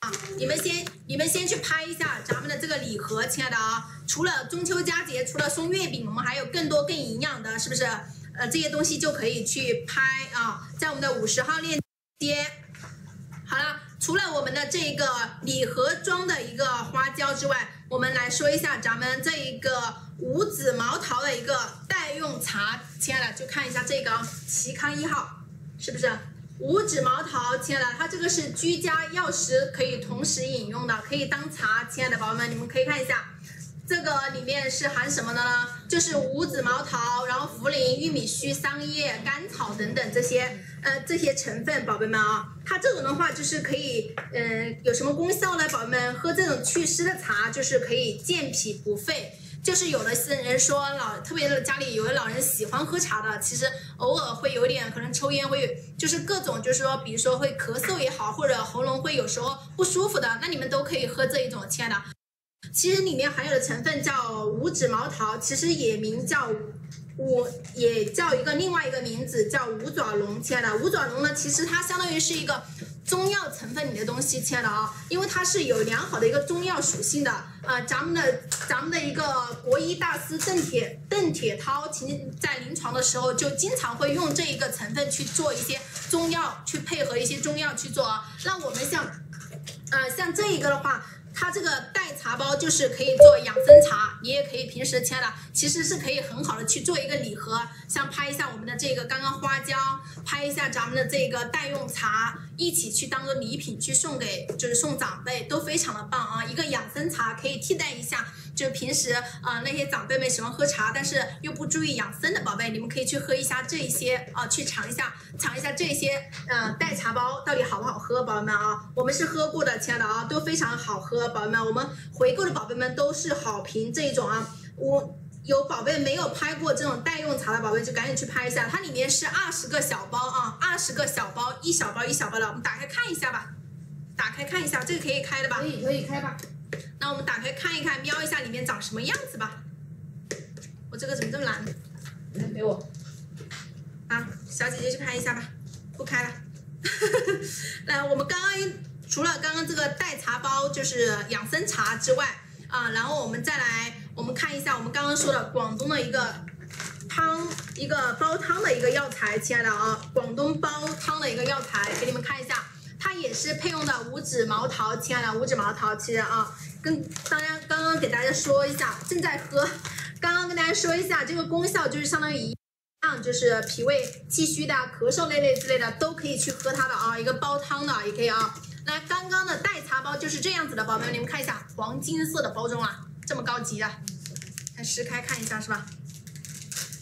啊，你们先你们先去拍一下咱们的这个礼盒，亲爱的啊，除了中秋佳节，除了送月饼，我们还有更多更营养的，是不是？呃，这些东西就可以去拍啊，在我们的五十号链接。好了，除了我们的这个礼盒装的一个花椒之外，我们来说一下咱们这一个五指毛桃的一个代用茶，亲爱的就看一下这个啊，齐康一号，是不是？五指毛桃，亲爱的，它这个是居家药食，可以同时饮用的，可以当茶，亲爱的宝宝们，你们可以看一下。这个里面是含什么的呢？就是五指毛桃，然后茯苓、玉米须、桑叶、甘草等等这些，呃，这些成分，宝贝们啊，它这种的话就是可以，嗯，有什么功效呢？宝贝们，喝这种祛湿的茶就是可以健脾补肺，就是有的是人说老，特别是家里有的老人喜欢喝茶的，其实偶尔会有点可能抽烟会，就是各种就是说，比如说会咳嗽也好，或者喉咙会有时候不舒服的，那你们都可以喝这一种，亲爱的。其实里面含有的成分叫五指毛桃，其实也名叫五，也叫一个另外一个名字叫五爪龙。亲爱的，五爪龙呢，其实它相当于是一个中药成分里的东西，亲爱的啊，因为它是有良好的一个中药属性的。呃，咱们的咱们的一个国医大师邓铁邓铁涛，其实在临床的时候就经常会用这一个成分去做一些中药，去配合一些中药去做啊。那我们像，呃，像这一个的话。它这个代茶包就是可以做养生茶，你也可以平时切的，其实是可以很好的去做一个礼盒，像拍一下我们的这个刚刚花椒，拍一下咱们的这个代用茶，一起去当做礼品去送给，就是送长辈都非常的棒啊！一个养生茶可以替代一下。就平时啊，那些长辈们喜欢喝茶，但是又不注意养生的宝贝，你们可以去喝一下这一些啊，去尝一下，尝一下这些嗯代茶包到底好不好喝，宝贝们啊，我们是喝过的，亲爱的啊，都非常好喝，宝贝们，我们回购的宝贝们都是好评这一种啊。我有宝贝没有拍过这种代用茶的宝贝，就赶紧去拍一下，它里面是二十个小包啊，二十个小包，一小包一小包的，我们打开看一下吧，打开看一下，这个可以开的吧？可以，可以开吧。那我们打开看一看，瞄一下里面长什么样子吧。我这个怎么这么难？来给我。啊，小姐姐去拍一下吧。不开了。来，我们刚刚除了刚刚这个代茶包，就是养生茶之外，啊，然后我们再来，我们看一下我们刚刚说的广东的一个汤，一个煲汤的一个药材，亲爱的啊，广东煲汤的一个药材，给你们看一下。它也是配用的五指毛桃，亲爱的五指毛桃，其实啊，跟大家刚刚给大家说一下，正在喝，刚刚跟大家说一下，这个功效就是相当于一样，就是脾胃气虚的、咳嗽那类之类的都可以去喝它的啊，一个煲汤的也可以啊。来，刚刚的代茶包就是这样子的，宝贝们，你们看一下，黄金色的包装啊，这么高级的，来撕开看一下是吧？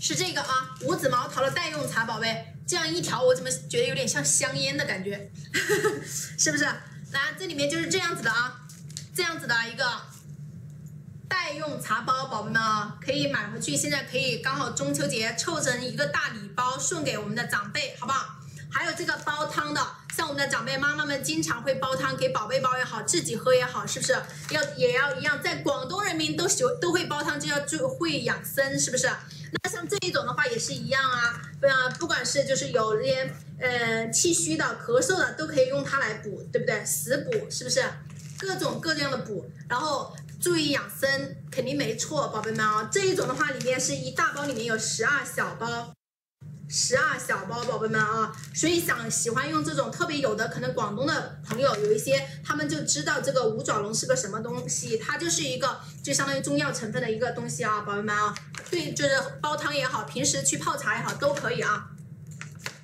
是这个啊，五指毛桃的代用茶，宝贝。这样一条，我怎么觉得有点像香烟的感觉，是不是？来，这里面就是这样子的啊，这样子的一个代用茶包，宝贝们啊，可以买回去，现在可以刚好中秋节凑成一个大礼包送给我们的长辈，好不好？还有这个煲汤的，像我们的长辈妈妈们经常会煲汤给宝贝煲也好，自己喝也好，是不是？要也要一样，在广东人民都喜都会煲汤，就要注会养生，是不是？那像这一种的话也是一样啊，呃，不管是就是有些呃气虚的、咳嗽的，都可以用它来补，对不对？食补是不是？各种各样的补，然后注意养生，肯定没错，宝贝们啊，这一种的话里面是一大包，里面有十二小包。十二小包，宝贝们啊，所以想喜欢用这种特别有的，可能广东的朋友有一些，他们就知道这个五爪龙是个什么东西，它就是一个就相当于中药成分的一个东西啊，宝贝们啊，对，就是煲汤也好，平时去泡茶也好，都可以啊。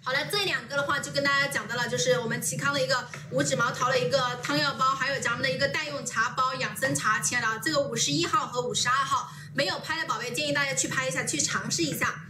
好了，这两个的话就跟大家讲到了，就是我们齐康的一个五指毛桃的一个汤药包，还有咱们的一个代用茶包养生茶，亲爱的啊，这个五十一号和五十二号没有拍的宝贝，建议大家去拍一下，去尝试一下。